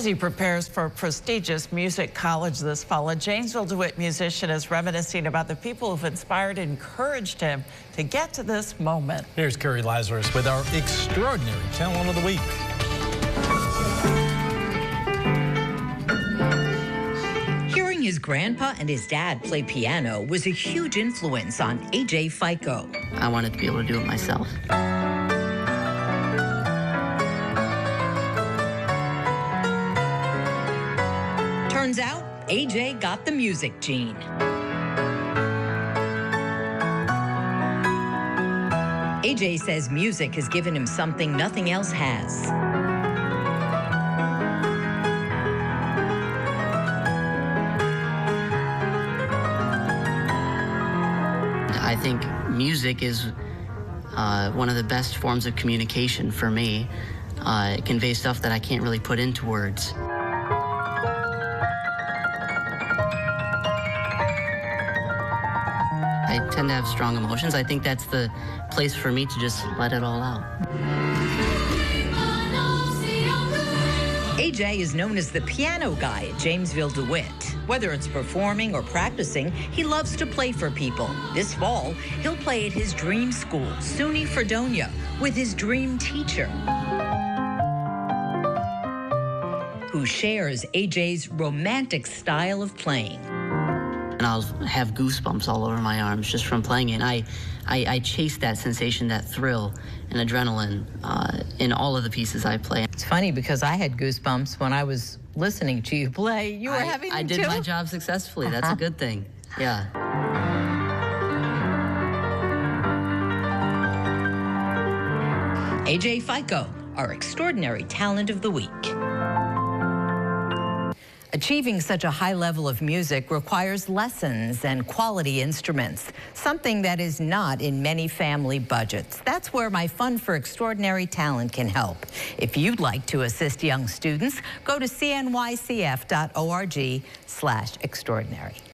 As he prepares for prestigious music college this fall, a Jamesville DeWitt musician is reminiscing about the people who've inspired and encouraged him to get to this moment. Here's Carrie Lazarus with our extraordinary talent of the week. Hearing his grandpa and his dad play piano was a huge influence on AJ FICO. I wanted to be able to do it myself. Turns out, AJ got the music gene. AJ says music has given him something nothing else has. I think music is uh, one of the best forms of communication for me. Uh, it conveys stuff that I can't really put into words. I tend to have strong emotions. I think that's the place for me to just let it all out. AJ is known as the piano guy at Jamesville DeWitt. Whether it's performing or practicing, he loves to play for people. This fall, he'll play at his dream school, SUNY Fredonia, with his dream teacher, who shares AJ's romantic style of playing I'll have goosebumps all over my arms just from playing it. I, I, I chase that sensation, that thrill and adrenaline uh, in all of the pieces I play. It's funny because I had goosebumps when I was listening to you play. You were I, having I did too? my job successfully. That's a good thing. Yeah. AJ FICO, our extraordinary talent of the week. Achieving such a high level of music requires lessons and quality instruments, something that is not in many family budgets. That's where my Fund for Extraordinary Talent can help. If you'd like to assist young students, go to cnycf.org slash extraordinary.